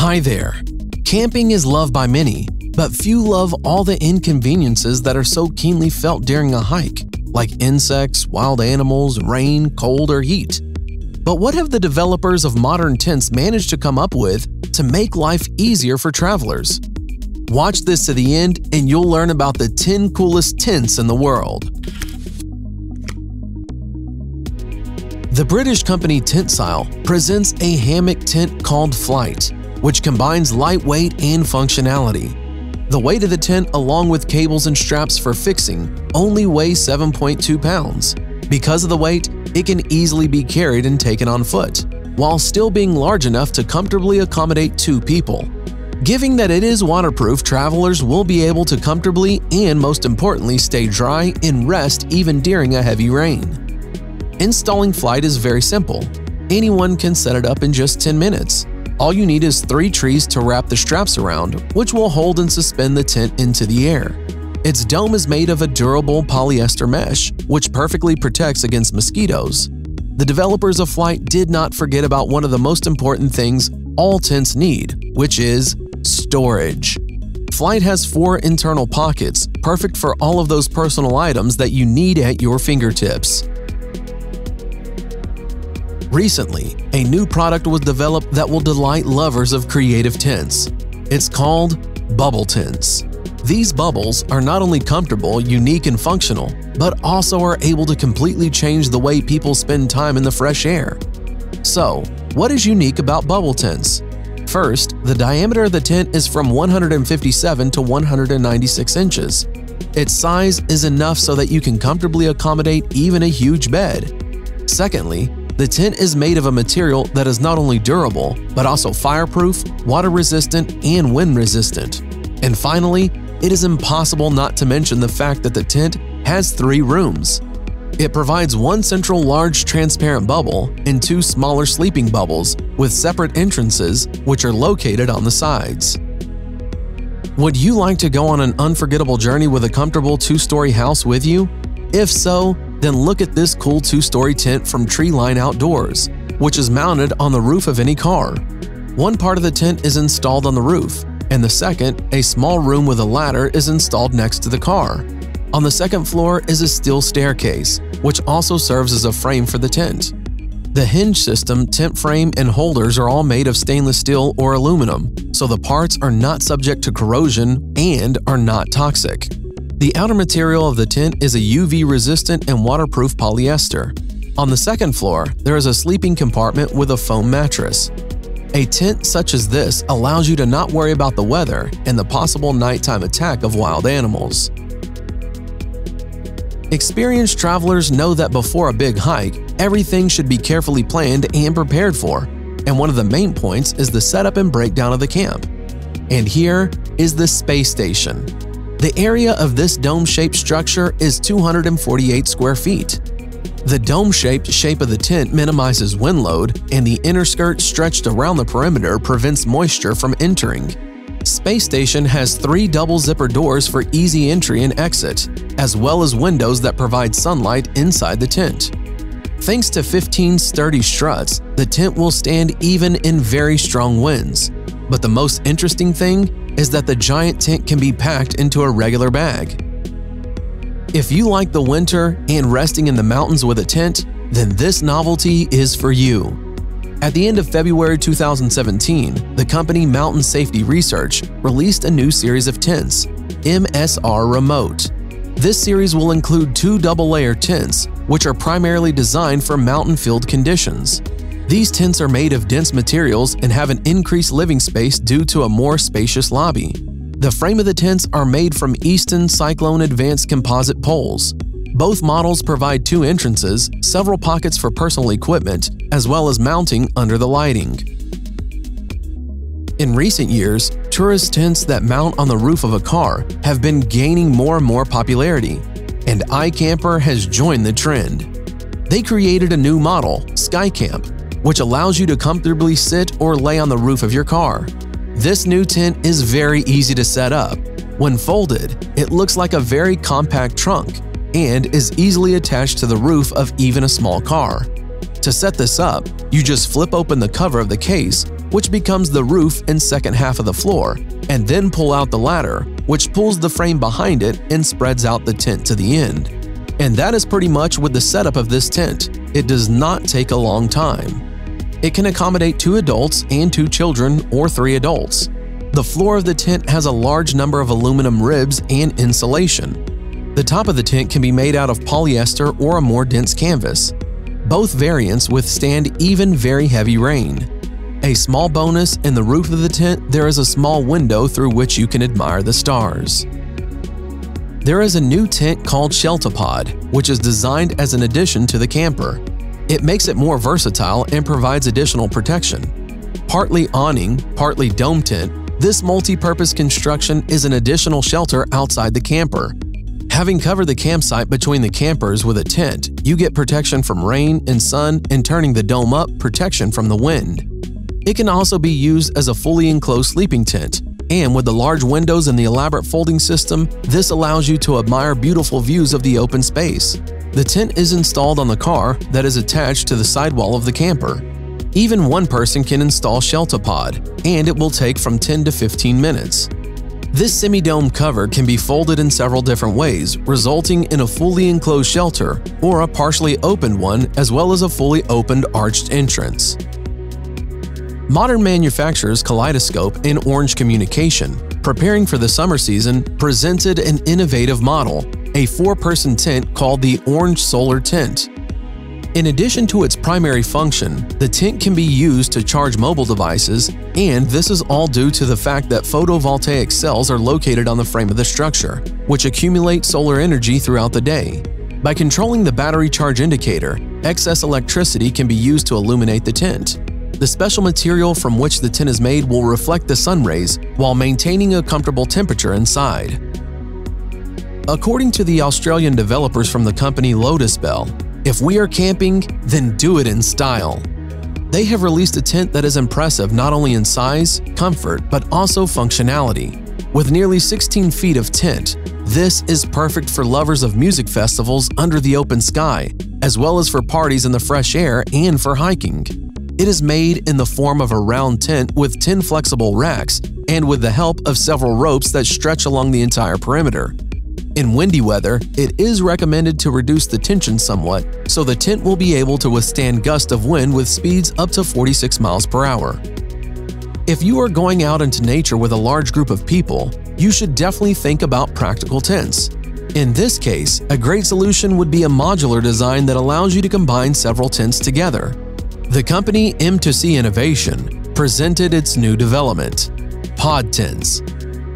Hi there. Camping is loved by many, but few love all the inconveniences that are so keenly felt during a hike, like insects, wild animals, rain, cold, or heat. But what have the developers of modern tents managed to come up with to make life easier for travelers? Watch this to the end and you'll learn about the 10 coolest tents in the world. The British company Tentsile presents a hammock tent called Flite, which combines lightweight and functionality. The weight of the tent, along with cables and straps for fixing, only weighs 7.2 pounds. Because of the weight, it can easily be carried and taken on foot, while still being large enough to comfortably accommodate two people. Given that it is waterproof, travelers will be able to comfortably and most importantly stay dry and rest even during a heavy rain. Installing Flite is very simple. Anyone can set it up in just 10 minutes. All you need is three trees to wrap the straps around, which will hold and suspend the tent into the air. Its dome is made of a durable polyester mesh, which perfectly protects against mosquitoes. The developers of Flite did not forget about one of the most important things all tents need, which is storage. Flite has four internal pockets, perfect for all of those personal items that you need at your fingertips. Recently, a new product was developed that will delight lovers of creative tents. It's called Bubble Tents. These bubbles are not only comfortable, unique, and functional, but also are able to completely change the way people spend time in the fresh air. So, what is unique about bubble tents? First, the diameter of the tent is from 157 to 196 inches. Its size is enough so that you can comfortably accommodate even a huge bed. Secondly, the tent is made of a material that is not only durable, but also fireproof, water resistant, and wind resistant. And finally, it is impossible not to mention the fact that the tent has three rooms. It provides one central large transparent bubble and two smaller sleeping bubbles with separate entrances which are located on the sides. Would you like to go on an unforgettable journey with a comfortable two-story house with you? If so, then look at this cool two-story tent from Treeline Outdoors, which is mounted on the roof of any car. One part of the tent is installed on the roof, and the second, a small room with a ladder, is installed next to the car. On the second floor is a steel staircase, which also serves as a frame for the tent. The hinge system, tent frame, and holders are all made of stainless steel or aluminum, so the parts are not subject to corrosion and are not toxic. The outer material of the tent is a UV-resistant and waterproof polyester. On the second floor, there is a sleeping compartment with a foam mattress. A tent such as this allows you to not worry about the weather and the possible nighttime attack of wild animals. Experienced travelers know that before a big hike, everything should be carefully planned and prepared for, and one of the main points is the setup and breakdown of the camp. And here is the space station. The area of this dome-shaped structure is 248 square feet. The dome-shaped shape of the tent minimizes wind load, and the inner skirt stretched around the perimeter prevents moisture from entering. Space Station has three double zipper doors for easy entry and exit, as well as windows that provide sunlight inside the tent. Thanks to 15 sturdy struts, the tent will stand even in very strong winds. But the most interesting thing is that the giant tent can be packed into a regular bag. If you like the winter and resting in the mountains with a tent, then this novelty is for you. At the end of February 2017, the company Mountain Safety Research released a new series of tents, MSR Remote. This series will include two double-layer tents, which are primarily designed for mountain field conditions. These tents are made of dense materials and have an increased living space due to a more spacious lobby. The frame of the tents are made from Easton Cyclone Advanced composite poles. Both models provide two entrances, several pockets for personal equipment, as well as mounting under the lighting. In recent years, tourist tents that mount on the roof of a car have been gaining more and more popularity, and iCamper has joined the trend. They created a new model, SkyCamp, which allows you to comfortably sit or lay on the roof of your car. This new tent is very easy to set up. When folded, it looks like a very compact trunk and is easily attached to the roof of even a small car. To set this up, you just flip open the cover of the case, which becomes the roof and second half of the floor, and then pull out the ladder, which pulls the frame behind it and spreads out the tent to the end. And that is pretty much with the setup of this tent. It does not take a long time. It can accommodate two adults and two children or three adults. The floor of the tent has a large number of aluminum ribs and insulation. The top of the tent can be made out of polyester or a more dense canvas. Both variants withstand even very heavy rain. A small bonus in the roof of the tent, there is a small window through which you can admire the stars. There is a new tent called Sheltapod, which is designed as an addition to the camper. It makes it more versatile and provides additional protection. Partly awning, partly dome tent, this multi-purpose construction is an additional shelter outside the camper. Having covered the campsite between the campers with a tent, you get protection from rain and sun and turning the dome up protection from the wind. It can also be used as a fully enclosed sleeping tent, and with the large windows and the elaborate folding system, this allows you to admire beautiful views of the open space. The tent is installed on the car that is attached to the sidewall of the camper. Even one person can install Sheltapod, and it will take from 10 to 15 minutes. This semi-dome cover can be folded in several different ways, resulting in a fully enclosed shelter or a partially opened one as well as a fully opened arched entrance. Modern manufacturers Kaleidoscope and Orange Communication, preparing for the summer season, presented an innovative model, a four-person tent called the Orange Solar Tent. In addition to its primary function, the tent can be used to charge mobile devices, and this is all due to the fact that photovoltaic cells are located on the frame of the structure, which accumulate solar energy throughout the day. By controlling the battery charge indicator, excess electricity can be used to illuminate the tent. The special material from which the tent is made will reflect the sun rays while maintaining a comfortable temperature inside. According to the Australian developers from the company Lotus Belle, if we are camping, then do it in style. They have released a tent that is impressive not only in size, comfort, but also functionality. With nearly 16 feet of tent, this is perfect for lovers of music festivals under the open sky, as well as for parties in the fresh air and for hiking. It is made in the form of a round tent with 10 flexible racks and with the help of several ropes that stretch along the entire perimeter. In windy weather, it is recommended to reduce the tension somewhat so the tent will be able to withstand gusts of wind with speeds up to 46 miles per hour. If you are going out into nature with a large group of people, you should definitely think about practical tents. In this case, a great solution would be a modular design that allows you to combine several tents together. The company M2C Innovation presented its new development, Pod Tents.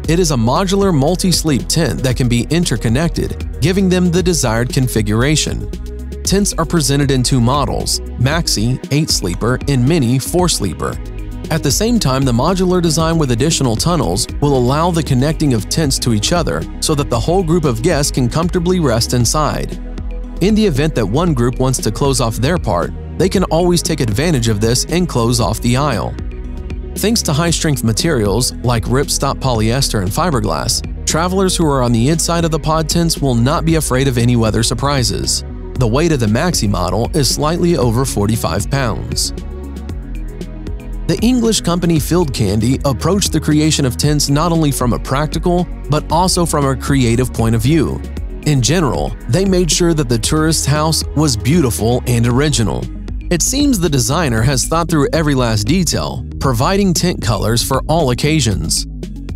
It is a modular multi-sleep tent that can be interconnected, giving them the desired configuration. Tents are presented in two models, Maxi 8-sleeper and Mini 4-sleeper. At the same time, the modular design with additional tunnels will allow the connecting of tents to each other so that the whole group of guests can comfortably rest inside. In the event that one group wants to close off their part, they can always take advantage of this and close off the aisle. Thanks to high-strength materials like ripstop polyester and fiberglass, travelers who are on the inside of the pod tents will not be afraid of any weather surprises. The weight of the Maxi model is slightly over 45 pounds. The English company Field Candy approached the creation of tents not only from a practical, but also from a creative point of view. In general, they made sure that the tourist house was beautiful and original. It seems the designer has thought through every last detail, providing tent colors for all occasions.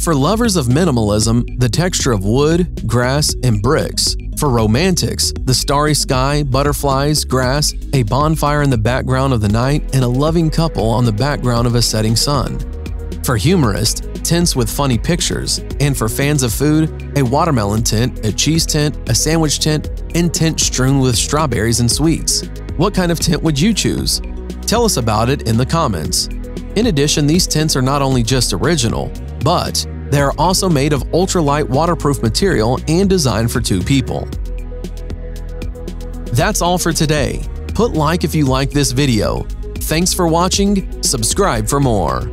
For lovers of minimalism, the texture of wood, grass, and bricks. For romantics, the starry sky, butterflies, grass, a bonfire in the background of the night, and a loving couple on the background of a setting sun. For humorists, tents with funny pictures, and for fans of food, a watermelon tent, a cheese tent, a sandwich tent, and tent strewn with strawberries and sweets. What kind of tent would you choose? Tell us about it in the comments. In addition, these tents are not only just original, but they are also made of ultralight waterproof material and designed for two people. That's all for today. Put like if you like this video. Thanks for watching, subscribe for more.